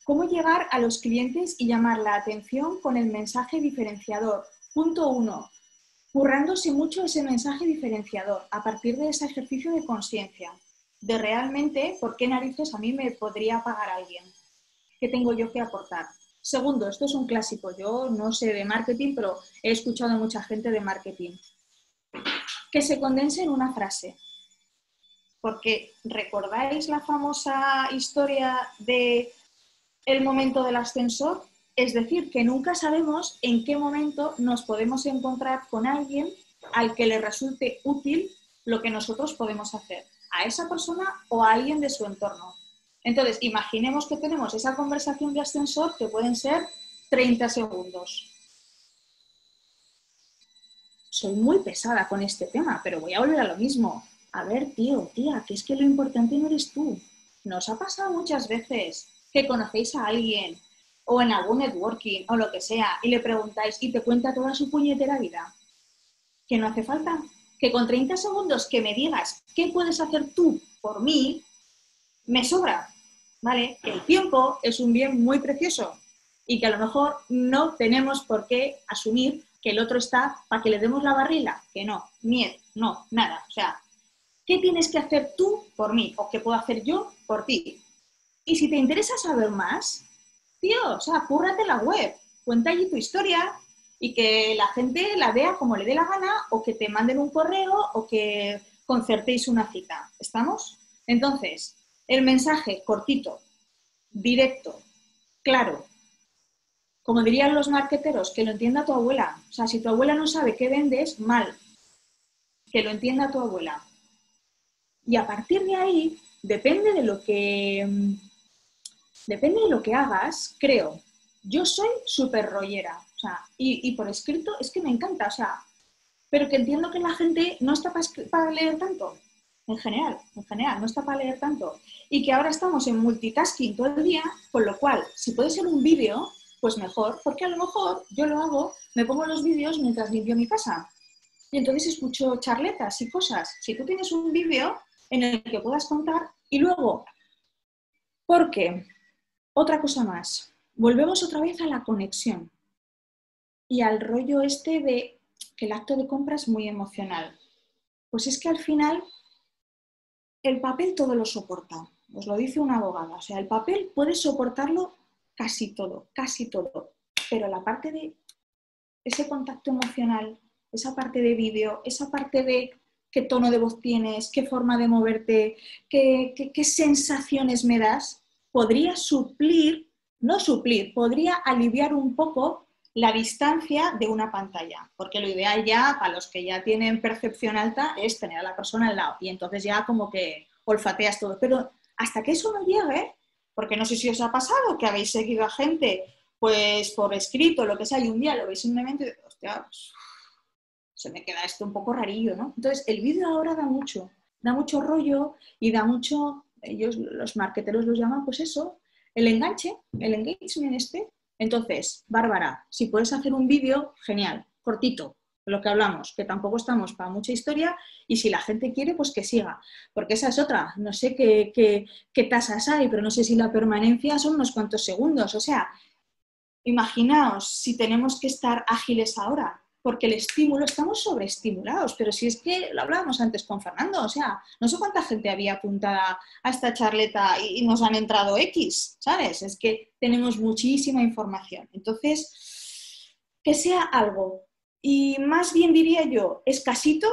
¿Cómo llegar a los clientes y llamar la atención con el mensaje diferenciador? Punto uno, currándose mucho ese mensaje diferenciador a partir de ese ejercicio de conciencia, de realmente por qué narices a mí me podría pagar alguien, qué tengo yo que aportar. Segundo, esto es un clásico, yo no sé de marketing, pero he escuchado a mucha gente de marketing. Que se condense en una frase. Porque recordáis la famosa historia de el momento del ascensor, es decir, que nunca sabemos en qué momento nos podemos encontrar con alguien al que le resulte útil lo que nosotros podemos hacer, a esa persona o a alguien de su entorno. Entonces, imaginemos que tenemos esa conversación de ascensor que pueden ser 30 segundos. Soy muy pesada con este tema, pero voy a volver a lo mismo. A ver, tío, tía, que es que lo importante no eres tú. Nos ha pasado muchas veces que conocéis a alguien o en algún networking o lo que sea y le preguntáis y te cuenta toda su puñetera vida, que no hace falta, que con 30 segundos que me digas qué puedes hacer tú por mí, me sobra, ¿vale? Que el tiempo es un bien muy precioso y que a lo mejor no tenemos por qué asumir que el otro está para que le demos la barrila, que no, miedo, no, nada. O sea, ¿qué tienes que hacer tú por mí o qué puedo hacer yo por ti? Y si te interesa saber más, tío, o sea, cúrrate la web, cuenta allí tu historia y que la gente la vea como le dé la gana o que te manden un correo o que concertéis una cita. ¿Estamos? Entonces, el mensaje cortito, directo, claro. Como dirían los marqueteros, que lo entienda tu abuela. O sea, si tu abuela no sabe qué vendes, mal. Que lo entienda tu abuela. Y a partir de ahí, depende de lo que depende de lo que hagas, creo. Yo soy súper rollera, o sea, y, por escrito es que me encanta, o sea, pero que entiendo que la gente no está para leer tanto, en general, en general, no está para leer tanto. Y que ahora estamos en multitasking todo el día, con lo cual, si puede ser un vídeo, pues mejor, porque a lo mejor yo lo hago, me pongo los vídeos mientras limpio mi casa. Y entonces escucho charletas y cosas. Si tú tienes un vídeo en el que puedas contar y luego, ¿por qué? Otra cosa más, volvemos otra vez a la conexión y al rollo este de que el acto de compra es muy emocional. Pues es que al final el papel todo lo soporta, os lo dice una abogada, o sea, el papel puede soportarlo casi todo, casi todo, pero la parte de ese contacto emocional, esa parte de vídeo, esa parte de qué tono de voz tienes, qué forma de moverte, qué, qué sensaciones me das, podría suplir, no suplir, podría aliviar un poco la distancia de una pantalla, porque lo ideal ya para los que ya tienen percepción alta es tener a la persona al lado y entonces ya como que olfateas todo, pero hasta que eso no llegue, porque no sé si os ha pasado que habéis seguido a gente pues por escrito, lo que sea, y un día lo veis simplemente, hostia, pues, se me queda esto un poco rarillo, ¿no? Entonces el vídeo ahora da mucho, da mucho rollo y da mucho ellos, los marqueteros los llaman, pues eso, el enganche, el engagement este. Entonces, Bárbara, si puedes hacer un vídeo, genial, cortito, lo que hablamos, que tampoco estamos para mucha historia y si la gente quiere, pues que siga, porque esa es otra, no sé qué, qué, qué tasas hay, pero no sé si la permanencia son unos cuantos segundos, o sea, imaginaos si tenemos que estar ágiles ahora, porque el estímulo, estamos sobreestimulados, pero si es que lo hablábamos antes con Fernando, o sea, no sé cuánta gente había apuntada a esta charleta y, nos han entrado X, ¿sabes? Es que tenemos muchísima información. Entonces, que sea algo, y más bien diría yo, escasito,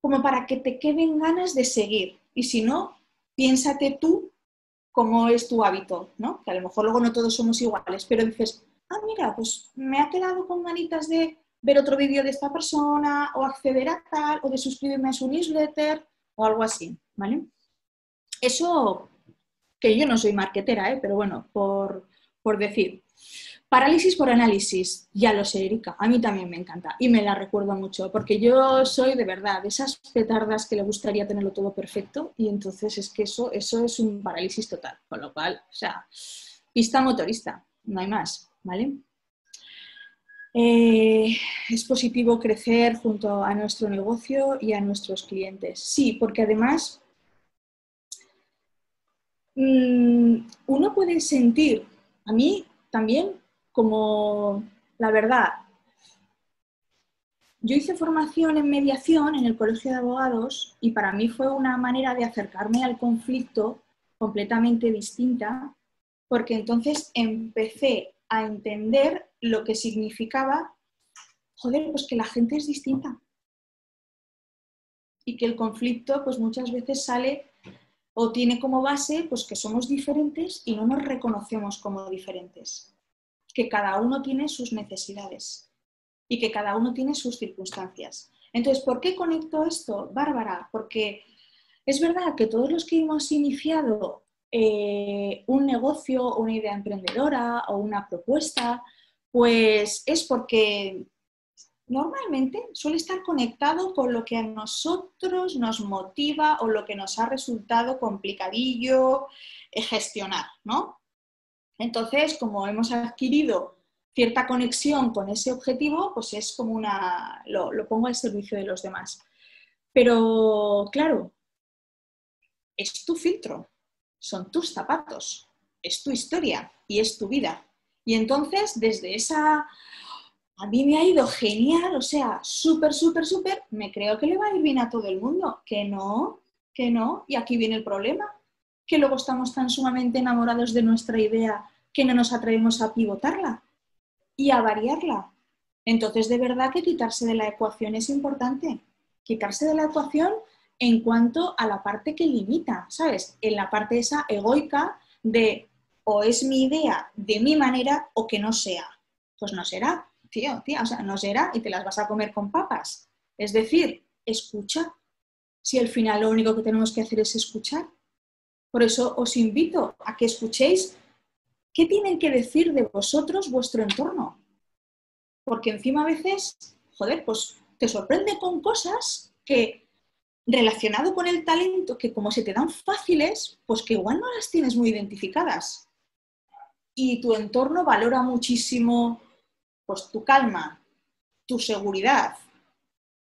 como para que te queden ganas de seguir. Y si no, piénsate tú cómo es tu hábito, ¿no? Que a lo mejor luego no todos somos iguales, pero dices, ah, mira, pues me ha quedado con ganitas de ver otro vídeo de esta persona o acceder a tal o de suscribirme a su newsletter o algo así, ¿vale? Eso, que yo no soy marketera, ¿eh? pero bueno, por, por decir. Parálisis por análisis, ya lo sé, Erika, a mí también me encanta y me la recuerdo mucho, porque yo soy de verdad de esas petardas que le gustaría tenerlo todo perfecto y entonces es que eso, eso es un parálisis total, con lo cual, o sea, pista motorista, no hay más, ¿vale? Eh, es positivo crecer junto a nuestro negocio y a nuestros clientes. Sí, porque además mm, uno puede sentir, a mí también como la verdad. Yo hice formación en mediación en el Colegio de Abogados y para mí fue una manera de acercarme al conflicto completamente distinta, porque entonces empecé a entender lo que significaba, joder, pues que la gente es distinta. Y que el conflicto, pues muchas veces sale o tiene como base, pues que somos diferentes y no nos reconocemos como diferentes que cada uno tiene sus necesidades y que cada uno tiene sus circunstancias. Entonces, ¿por qué conecto esto, Bárbara? Porque es verdad que todos los que hemos iniciado eh, un negocio, una idea emprendedora o una propuesta, pues es porque normalmente suele estar conectado con lo que a nosotros nos motiva o lo que nos ha resultado complicadillo eh, gestionar, ¿no? Entonces, como hemos adquirido cierta conexión con ese objetivo, pues es como una, lo, pongo al servicio de los demás. Pero, claro, es tu filtro, son tus zapatos, es tu historia y es tu vida. Y entonces, desde esa, a mí me ha ido genial, o sea, súper, súper, súper, me creo que le va a ir bien a todo el mundo. Que no, que no, y aquí viene el problema que luego estamos tan sumamente enamorados de nuestra idea que no nos atrevemos a pivotarla y a variarla. Entonces, de verdad que quitarse de la ecuación es importante. Quitarse de la ecuación en cuanto a la parte que limita, ¿sabes? En la parte esa egoica de o es mi idea de mi manera o que no sea. Pues no será, tío, tía, o sea, no será y te las vas a comer con papas. Es decir, escucha. Si al final lo único que tenemos que hacer es escuchar, por eso os invito a que escuchéis qué tienen que decir de vosotros vuestro entorno. Porque encima a veces, joder, pues te sorprende con cosas que relacionado con el talento, que como se te dan fáciles, pues que igual no las tienes muy identificadas. Y tu entorno valora muchísimo pues tu calma, tu seguridad,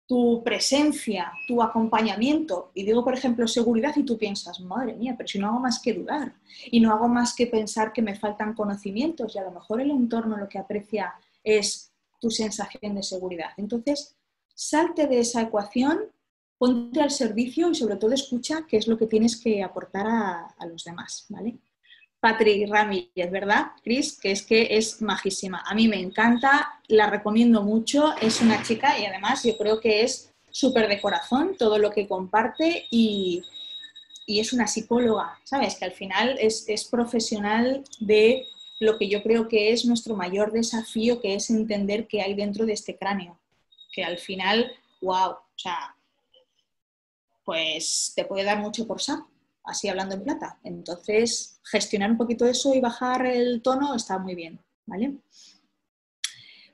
tu presencia, tu acompañamiento, y digo, por ejemplo, seguridad, y tú piensas, madre mía, pero si no hago más que dudar, y no hago más que pensar que me faltan conocimientos, y a lo mejor el entorno lo que aprecia es tu sensación de seguridad. Entonces, salte de esa ecuación, ponte al servicio y sobre todo escucha qué es lo que tienes que aportar a, los demás, ¿vale? Patrick Ramírez, ¿verdad, Cris? Que es que es majísima. A mí me encanta, la recomiendo mucho. Es una chica y además yo creo que es súper de corazón todo lo que comparte y, es una psicóloga, ¿sabes? Que al final es, es profesional de lo que yo creo que es nuestro mayor desafío, que es entender qué hay dentro de este cráneo. Que al final, wow, o sea, pues te puede dar mucho por saco así hablando en plata. Entonces, gestionar un poquito eso y bajar el tono está muy bien, ¿vale?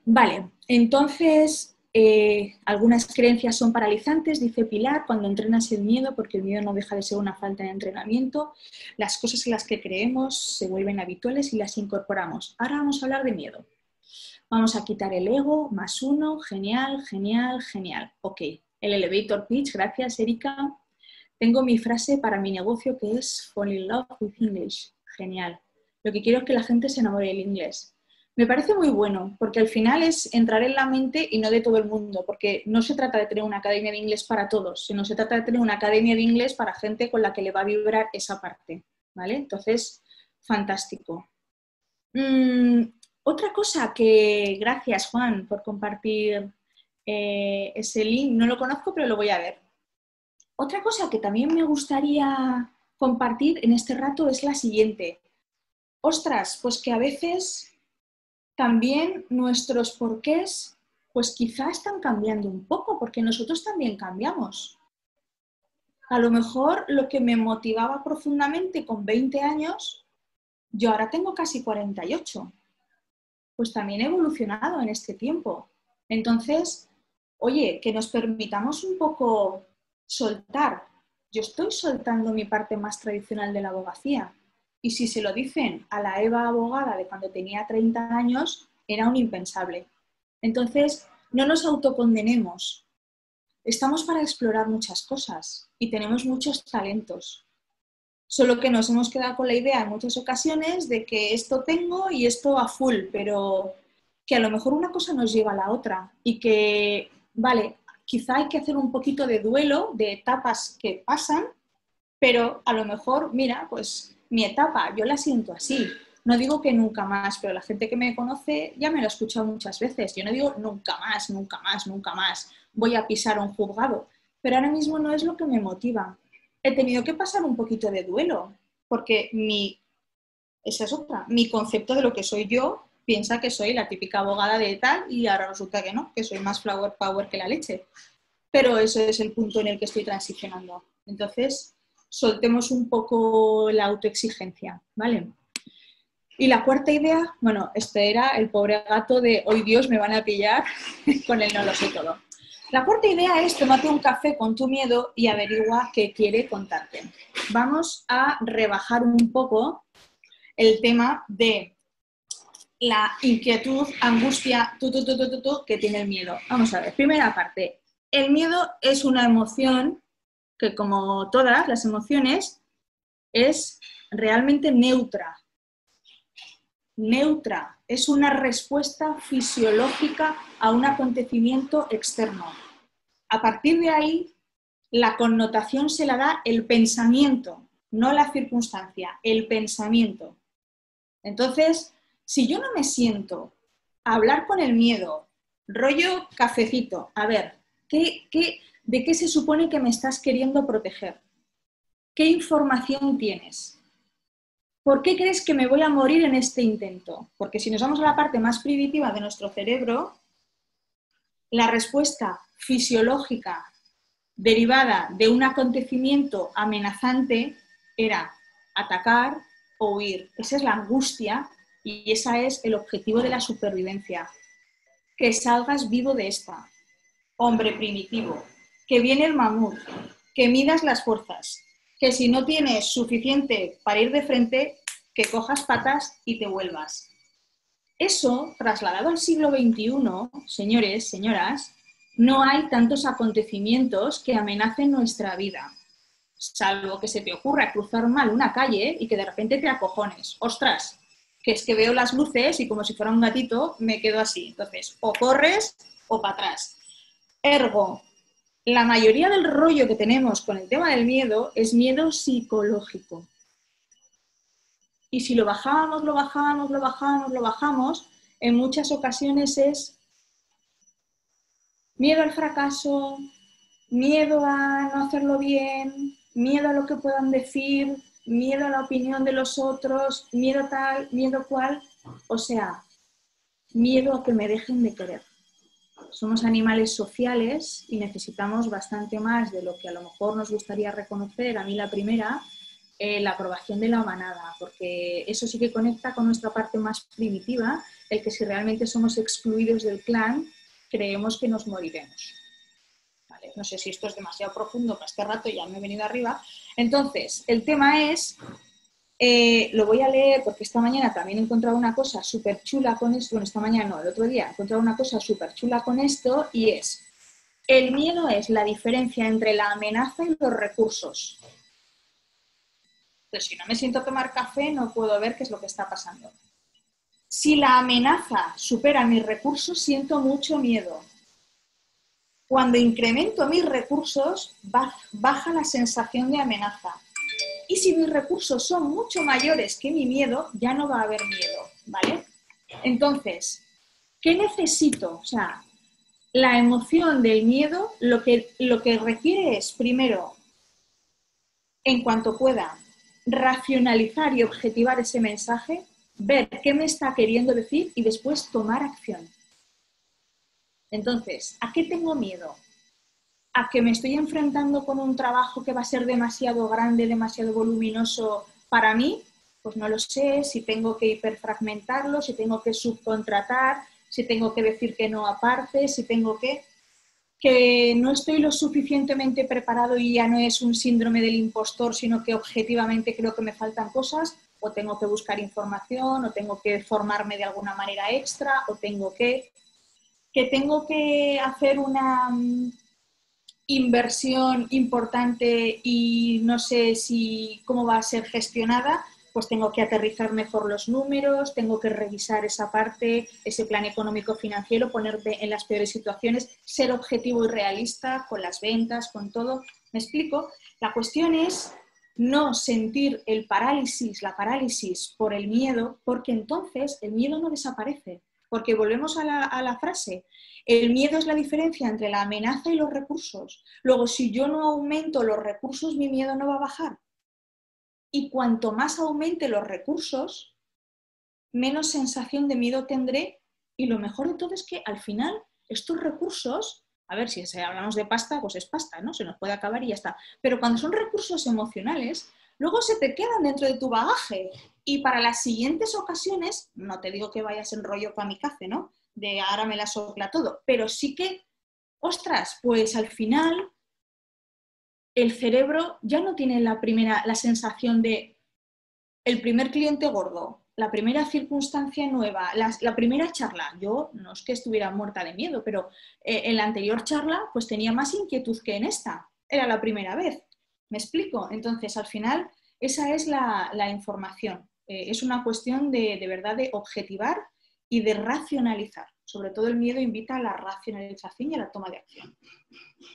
Vale, entonces, eh, algunas creencias son paralizantes, dice Pilar, cuando entrenas el miedo, porque el miedo no deja de ser una falta de entrenamiento, las cosas en las que creemos se vuelven habituales y las incorporamos. Ahora vamos a hablar de miedo. Vamos a quitar el ego, más uno, genial, genial, genial. Ok, el elevator pitch, gracias Erika. Tengo mi frase para mi negocio que es Fall in love with English. Genial. Lo que quiero es que la gente se enamore del inglés. Me parece muy bueno, porque al final es entrar en la mente y no de todo el mundo, porque no se trata de tener una academia de inglés para todos, sino se trata de tener una academia de inglés para gente con la que le va a vibrar esa parte. ¿Vale? Entonces, fantástico. Mm, otra cosa que, gracias Juan por compartir eh, ese link, no lo conozco, pero lo voy a ver. Otra cosa que también me gustaría compartir en este rato es la siguiente. Ostras, pues que a veces también nuestros porqués pues quizá están cambiando un poco, porque nosotros también cambiamos. A lo mejor lo que me motivaba profundamente con 20 años, yo ahora tengo casi 48. Pues también he evolucionado en este tiempo. Entonces, oye, que nos permitamos un poco soltar. Yo estoy soltando mi parte más tradicional de la abogacía. Y si se lo dicen a la Eva abogada de cuando tenía 30 años, era un impensable. Entonces, no nos autocondenemos. Estamos para explorar muchas cosas y tenemos muchos talentos. Solo que nos hemos quedado con la idea en muchas ocasiones de que esto tengo y esto a full, pero que a lo mejor una cosa nos lleva a la otra y que, vale, quizá hay que hacer un poquito de duelo de etapas que pasan, pero a lo mejor, mira, pues mi etapa, yo la siento así. No digo que nunca más, pero la gente que me conoce ya me lo ha escuchado muchas veces. Yo no digo nunca más, nunca más, nunca más, voy a pisar un juzgado, pero ahora mismo no es lo que me motiva. He tenido que pasar un poquito de duelo, porque mi, esa es otra, mi concepto de lo que soy yo piensa que soy la típica abogada de tal y ahora resulta que no, que soy más flower power que la leche. Pero ese es el punto en el que estoy transicionando. Entonces, soltemos un poco la autoexigencia, ¿vale? Y la cuarta idea, bueno, este era el pobre gato de hoy Dios me van a pillar con el no lo sé todo. La cuarta idea es tomate un café con tu miedo y averigua qué quiere contarte. Vamos a rebajar un poco el tema de la inquietud, angustia, tu, que tiene el miedo. Vamos a ver, primera parte. El miedo es una emoción que, como todas las emociones, es realmente neutra. Neutra. Es una respuesta fisiológica a un acontecimiento externo. A partir de ahí, la connotación se la da el pensamiento, no la circunstancia, el pensamiento. Entonces, si yo no me siento a hablar con el miedo, rollo cafecito, a ver, ¿qué, de qué se supone que me estás queriendo proteger? ¿Qué información tienes? ¿Por qué crees que me voy a morir en este intento? Porque si nos vamos a la parte más primitiva de nuestro cerebro, la respuesta fisiológica derivada de un acontecimiento amenazante era atacar o huir. Esa es la angustia y ese es el objetivo de la supervivencia. Que salgas vivo de esta. Hombre primitivo. Que viene el mamut. Que midas las fuerzas. Que si no tienes suficiente para ir de frente, que cojas patas y te vuelvas. Eso, trasladado al siglo XXI, señores, señoras, no hay tantos acontecimientos que amenacen nuestra vida. Salvo que se te ocurra cruzar mal una calle y que de repente te acojones. Ostras, que es que veo las luces y como si fuera un gatito me quedo así. Entonces, o corres o para atrás. Ergo, la mayoría del rollo que tenemos con el tema del miedo es miedo psicológico. Y si lo bajamos, lo bajamos, lo bajamos, lo bajamos, en muchas ocasiones es miedo al fracaso, miedo a no hacerlo bien, miedo a lo que puedan decir, miedo a la opinión de los otros, miedo tal, miedo cual, o sea, miedo a que me dejen de querer. Somos animales sociales y necesitamos bastante más de lo que a lo mejor nos gustaría reconocer, a mí la primera, eh, la aprobación de la manada, porque eso sí que conecta con nuestra parte más primitiva, el que si realmente somos excluidos del clan, creemos que nos moriremos. No sé si esto es demasiado profundo para este rato, ya me he venido arriba. Entonces, el tema es, eh, lo voy a leer porque esta mañana también he encontrado una cosa súper chula con esto, bueno, esta mañana no, el otro día he encontrado una cosa súper chula con esto y es, el miedo es la diferencia entre la amenaza y los recursos. Entonces, si no me siento a tomar café, no puedo ver qué es lo que está pasando. Si la amenaza supera mis recursos, siento mucho miedo. Cuando incremento mis recursos, baja la sensación de amenaza. Y si mis recursos son mucho mayores que mi miedo, ya no va a haber miedo, ¿vale? Entonces, ¿qué necesito? O sea, la emoción del miedo lo que, lo que requiere es, primero, en cuanto pueda, racionalizar y objetivar ese mensaje, ver qué me está queriendo decir y después tomar acción. Entonces, ¿a qué tengo miedo? ¿A que me estoy enfrentando con un trabajo que va a ser demasiado grande, demasiado voluminoso para mí? Pues no lo sé, si tengo que hiperfragmentarlo, si tengo que subcontratar, si tengo que decir que no aparte, si tengo que que no estoy lo suficientemente preparado y ya no es un síndrome del impostor, sino que objetivamente creo que me faltan cosas, o tengo que buscar información, o tengo que formarme de alguna manera extra, o tengo que, que tengo que hacer una mm, inversión importante y no sé si cómo va a ser gestionada, pues tengo que aterrizar mejor los números, tengo que revisar esa parte, ese plan económico financiero, ponerte en las peores situaciones, ser objetivo y realista con las ventas, con todo. ¿Me explico? La cuestión es no sentir el parálisis, la parálisis por el miedo, porque entonces el miedo no desaparece. Porque volvemos a la, frase, el miedo es la diferencia entre la amenaza y los recursos. Luego, si yo no aumento los recursos, mi miedo no va a bajar y cuanto más aumente los recursos, menos sensación de miedo tendré y lo mejor de todo es que al final estos recursos, a ver si hablamos de pasta, pues es pasta, ¿no? Se nos puede acabar y ya está. Pero cuando son recursos emocionales, luego se te quedan dentro de tu bagaje y para las siguientes ocasiones, no te digo que vayas en rollo kamikaze, ¿no? De ahora me la sopla todo, pero sí que, ostras, pues al final el cerebro ya no tiene la primera, la sensación de el primer cliente gordo, la primera circunstancia nueva, la, primera charla. Yo no es que estuviera muerta de miedo, pero eh, en la anterior charla pues tenía más inquietud que en esta. Era la primera vez. ¿Me explico? Entonces, al final, esa es la, información. Eh, es una cuestión de, de verdad de objetivar y de racionalizar. Sobre todo el miedo invita a la racionalización y a la toma de acción.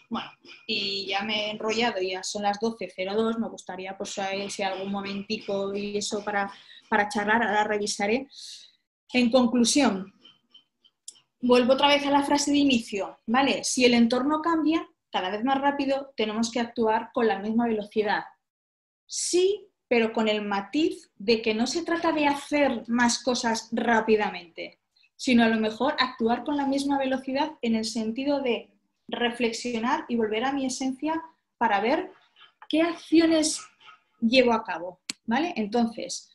Bueno, y ya me he enrollado, ya son las 12.02, me gustaría pues si algún momentico y eso para, para charlar, ahora revisaré. En conclusión, vuelvo otra vez a la frase de inicio, ¿vale? Si el entorno cambia cada vez más rápido, tenemos que actuar con la misma velocidad. Sí, pero con el matiz de que no se trata de hacer más cosas rápidamente, sino a lo mejor actuar con la misma velocidad en el sentido de reflexionar y volver a mi esencia para ver qué acciones llevo a cabo, ¿vale? Entonces,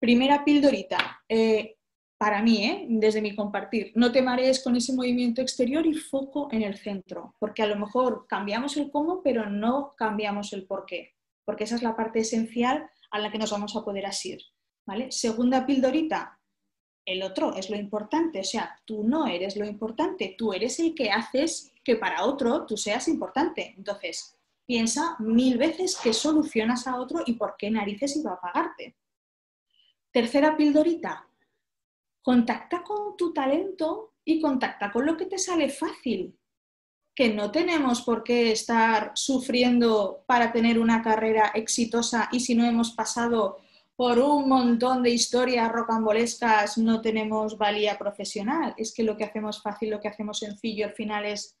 primera pildorita, eh, para mí, ¿eh? desde mi compartir, no te marees con ese movimiento exterior y foco en el centro, porque a lo mejor cambiamos el cómo, pero no cambiamos el por qué, porque esa es la parte esencial a la que nos vamos a poder asir, ¿vale? Segunda pildorita, el otro es lo importante, o sea, tú no eres lo importante, tú eres el que haces que para otro tú seas importante. Entonces, piensa mil veces qué solucionas a otro y por qué narices iba a pagarte. Tercera pildorita, contacta con tu talento y contacta con lo que te sale fácil, que no tenemos por qué estar sufriendo para tener una carrera exitosa y si no hemos pasado por un montón de historias rocambolescas no tenemos valía profesional. Es que lo que hacemos fácil, lo que hacemos sencillo, al final es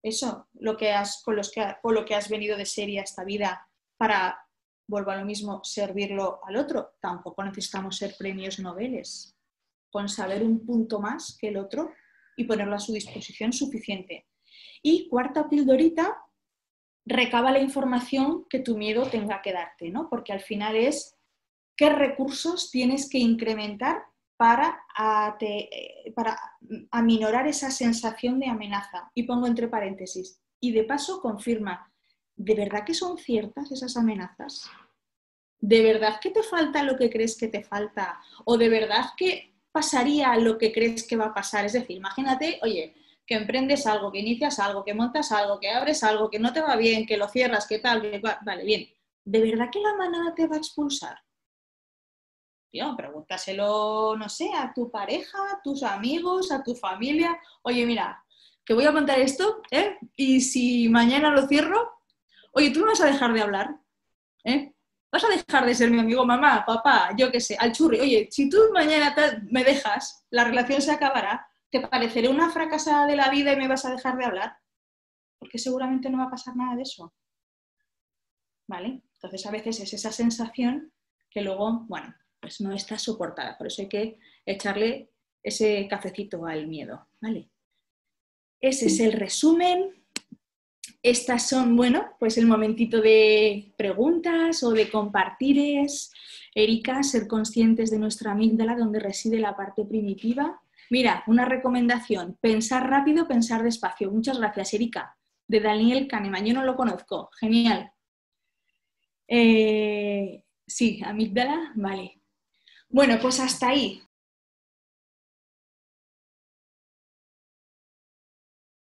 eso, lo que has, con, los que, lo que has venido de serie a esta vida para, vuelvo a lo mismo, servirlo al otro. Tampoco necesitamos ser premios noveles. Con saber un punto más que el otro y ponerlo a su disposición suficiente. Y cuarta pildorita, recaba la información que tu miedo tenga que darte, ¿no? Porque al final es qué recursos tienes que incrementar para, para aminorar esa sensación de amenaza. Y pongo entre paréntesis. Y de paso confirma, ¿de verdad que son ciertas esas amenazas? ¿De verdad que te falta lo que crees que te falta? ¿O de verdad que pasaría lo que crees que va a pasar? Es decir, imagínate, oye, que emprendes algo, que inicias algo, que montas algo, que abres algo, que no te va bien, que lo cierras, que tal, que vale, bien. ¿De verdad que la manada te va a expulsar? pregúntaselo, no sé, a tu pareja, a tus amigos, a tu familia. Oye, mira, que voy a contar esto, ¿eh? Y si mañana lo cierro, oye, tú no vas a dejar de hablar, ¿eh? Vas a dejar de ser mi amigo, mamá, papá, yo qué sé, al churri. Oye, si tú mañana me dejas, la relación se acabará, ¿te pareceré una fracasada de la vida y me vas a dejar de hablar? Porque seguramente no va a pasar nada de eso. ¿Vale? Entonces a veces es esa sensación que luego, bueno, pues no está soportada. Por eso hay que echarle ese cafecito al miedo. ¿vale? ese es el resumen. Estas son, bueno, pues el momentito de preguntas o de compartires. Erika, ser conscientes de nuestra amígdala donde reside la parte primitiva. Mira, una recomendación, pensar rápido, pensar despacio. Muchas gracias, Erika, de Daniel Kahneman. Yo no lo conozco, genial. Eh, sí, amígdala, vale. Bueno, pues hasta ahí.